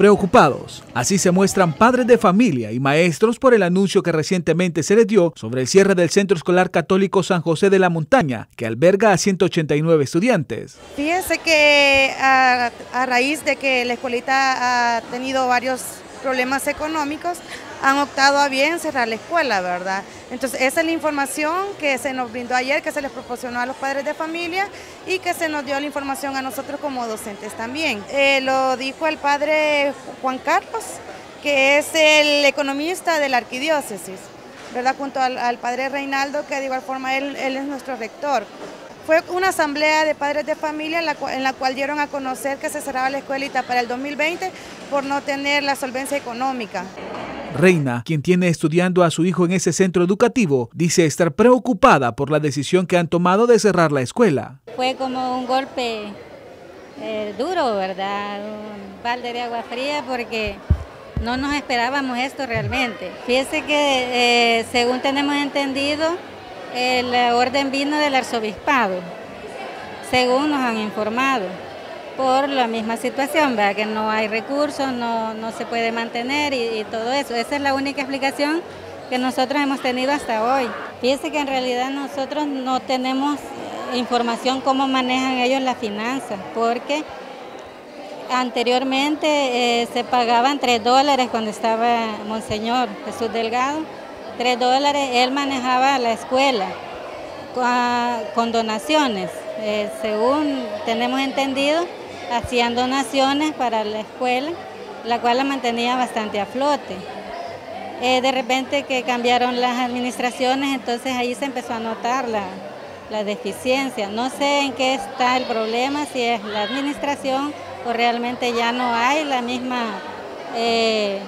preocupados. Así se muestran padres de familia y maestros por el anuncio que recientemente se les dio sobre el cierre del Centro Escolar Católico San José de la Montaña, que alberga a 189 estudiantes. Fíjense que a, a raíz de que la escuelita ha tenido varios problemas económicos, han optado a bien cerrar la escuela, ¿verdad? Entonces, esa es la información que se nos brindó ayer, que se les proporcionó a los padres de familia y que se nos dio la información a nosotros como docentes también. Eh, lo dijo el padre Juan Carlos, que es el economista de la arquidiócesis, ¿verdad? Junto al, padre Reinaldo, que de igual forma él, es nuestro rector. Fue una asamblea de padres de familia en la, en la cual dieron a conocer que se cerraba la escuelita para el 2020 por no tener la solvencia económica. Reina, quien tiene estudiando a su hijo en ese centro educativo, dice estar preocupada por la decisión que han tomado de cerrar la escuela. Fue como un golpe eh, duro, ¿verdad? Un balde de agua fría porque no nos esperábamos esto realmente. Fíjese que eh, según tenemos entendido, el orden vino del arzobispado, según nos han informado por la misma situación, ¿verdad? que no hay recursos, no, no se puede mantener y, todo eso. Esa es la única explicación que nosotros hemos tenido hasta hoy. Fíjese que en realidad nosotros no tenemos información cómo manejan ellos las finanzas, porque anteriormente eh, se pagaban tres dólares cuando estaba Monseñor Jesús Delgado, tres dólares, él manejaba la escuela con, donaciones, eh, según tenemos entendido hacían donaciones para la escuela, la cual la mantenía bastante a flote. Eh, de repente que cambiaron las administraciones, entonces ahí se empezó a notar la, deficiencia. No sé en qué está el problema, si es la administración o realmente ya no hay la misma, eh,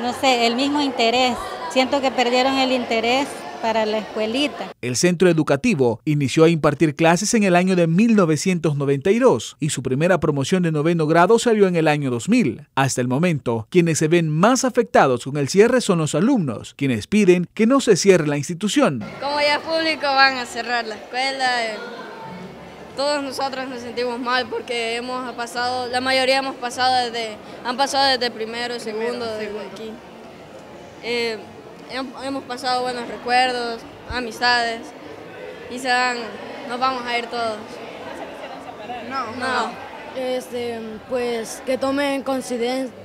no sé, el mismo interés. Siento que perdieron el interés para la escuelita. El centro educativo inició a impartir clases en el año de 1992 y su primera promoción de noveno grado salió en el año 2000. Hasta el momento, quienes se ven más afectados con el cierre son los alumnos, quienes piden que no se cierre la institución. Como ya público van a cerrar la escuela. Eh, todos nosotros nos sentimos mal porque hemos pasado, la mayoría hemos pasado desde, han pasado desde primero, segundo, desde aquí. Eh, hemos pasado buenos recuerdos, amistades, y se van, nos vamos a ir todos. No, no. Este, pues que tomen consideración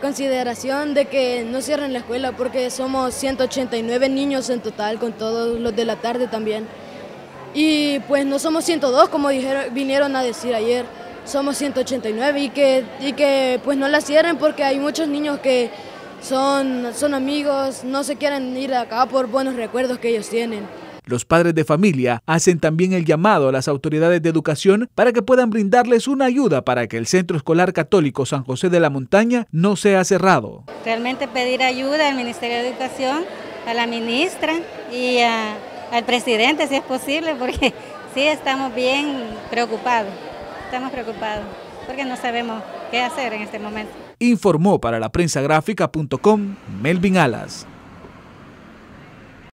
consideración de que no cierren la escuela porque somos 189 niños en total con todos los de la tarde también. Y pues no somos 102 como dijeron, vinieron a decir ayer, somos 189 y que, y que pues no la cierren porque hay muchos niños que son, son amigos, no se quieren ir de acá por buenos recuerdos que ellos tienen. Los padres de familia hacen también el llamado a las autoridades de educación para que puedan brindarles una ayuda para que el Centro Escolar Católico San José de la Montaña no sea cerrado. Realmente pedir ayuda al Ministerio de Educación, a la ministra y al presidente si es posible, porque sí estamos bien preocupados, estamos preocupados, porque no sabemos qué hacer en este momento informó para la prensa gráfica.com Melvin Alas.